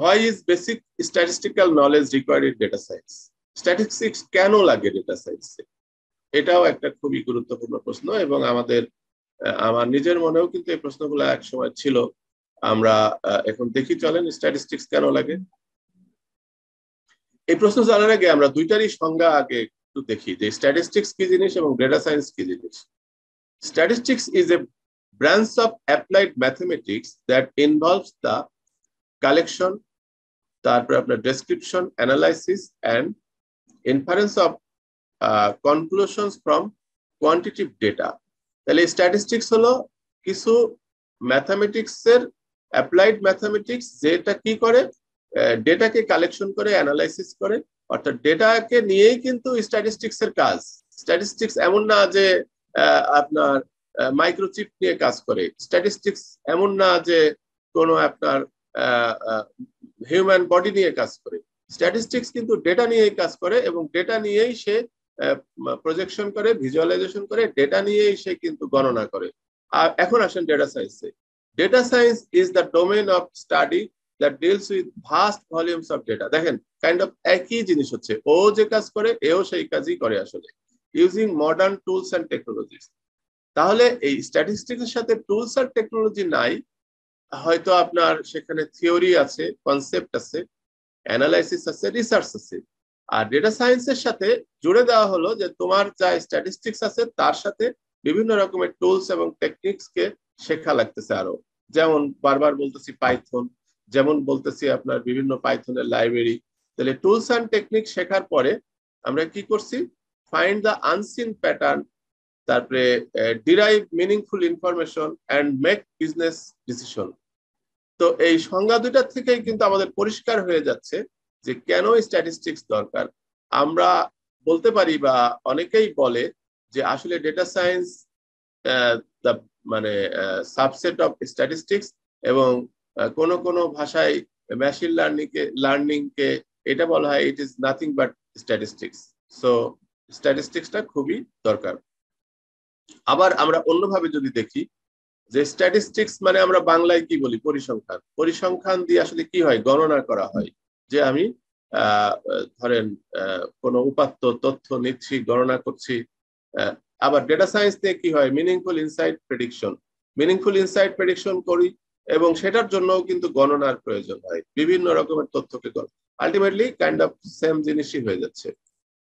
Why is basic statistical knowledge required in data science statistics কেন লাগে data সায়েন্সে এটাও একটা খুবই গুরুত্বপূর্ণ প্রশ্ন এবং আমাদের আমার নিজের মনেও কিন্তু এই প্রশ্নগুলো এক সময় ছিল। আমরা এখন দেখি চলেন স্ট্যাটিস্টিক্স কেন লাগে? এই প্রশ্ন জানার আগে আমরা দুইটারই সংজ্ঞা আগে একটু দেখি, যে স্ট্যাটিস্টিক্স কি জিনিস এবং ডেটা সায়েন্স কি জিনিস। Statistics is a branch of applied mathematics that involves the collection, তারপরে আপনার description analysis and inference of conclusions from quantitative data তাহলে স্ট্যাটিস্টিক্স হলো কিছু ম্যাথামেটিক্সের অ্যাপ্লাইড ম্যাথামেটিক্স যেটা কি করে ডেটাকে কালেকশন করে অ্যানালাইসিস করে, অর্থাৎ ডেটাকে নিয়েই কিন্তু স্ট্যাটিস্টিক্স এর কাজ। স্ট্যাটিস্টিক্স এমন না যে আপনার মাইক্রোচিপ নিয়ে কাজ করে। স্ট্যাটিস্টিক্স এমন না যে কোনো আপনার হিউম্যান বডি নিয়ে কাজ করে। স্ট্যাটিস্টিক্স কিন্তু ডেটা নিয়েই কাজ করে এবং ডেটা নিয়েই সে প্রজেকশন করে ভিজুয়ালাইজেশন করে ডেটা নিয়েই সে কিন্তু গণনা করে। আর এখন আসেন ডেটা সায়েন্সে data science is the domain of study that deals with vast volumes of data দেখেন কাইন্ড অফ একই জিনিস হচ্ছে। ও যে কাজ করে, এও সেই কাজই করে আসলে। Using modern tools and technologies তাহলে এই স্ট্যাটিস্টিক্সের সাথে টুলস আর টেকনোলজি নাই। হয়তো আপনার সেখানে থিওরি আছে কনসেপ্ট আছে অ্যানালাইসিস আছে রিসার্চ আছে। আর ডেটা সায়েন্সের সাথে জুড়ে দেওয়া হলো যে তোমার যা স্ট্যাটিস্টিক্স আছে, তার সাথে বিভিন্ন রকমের টুলস এবং টেকনিক্স কে শেখা লাগতেছে আরও। যেমন বারবার বলতেছি পাইথন যেমন বলতেছি আপনার বিভিন্ন পাইথনের লাইব্রেরি তাহলে টুলস অ্যান্ড টেকনিক শেখার পরে আমরা কি করছি? ফাইন্ড দ্য আনসিন প্যাটার্ন তারপরে derive meaningful information and make business decision তো এই সংজ্ঞা দুইটার থেকেই কিন্তু আমাদের পরিষ্কার হয়ে যাচ্ছে যে কেন স্ট্যাটিস্টিক্স দরকার? আমরা বলতে পারি বা অনেকেই বলে যে আসলে ডেটা সায়েন্স মানে সাবসেট অফ স্ট্যাটিস্টিক্স এবং কোন কোন ভাষায় মেশিন লার্নিং কে লার্নিং কে, এটা বলা হয় it is nothing but statistics so স্ট্যাটিস্টিক্সটা খুবই দরকার। আবার আমরা অন্যভাবে যদি দেখি যে স্ট্যাটিস্টিক্স মানে আমরা বাংলায় কি বলি? পরিসংখ্যান। পরিসংখ্যান দিয়ে আসলে কি হয়? গণনা করা হয়। যে আমি ধরেন কোন উপাত্ত তথ্য নিচ্ছি, গণনা করছি আবার ডেটা সায়েন্স দিয়ে কি হয়? Meaningful insight prediction meaningful insight prediction করি এবং সেটার জন্যও কিন্তু গণনার প্রয়োজন হয়। বিভিন্ন রকমের তথ্যকে আলটিমেটলি কাইন্ড অফ সেম জিনিসই হয়ে যাচ্ছে।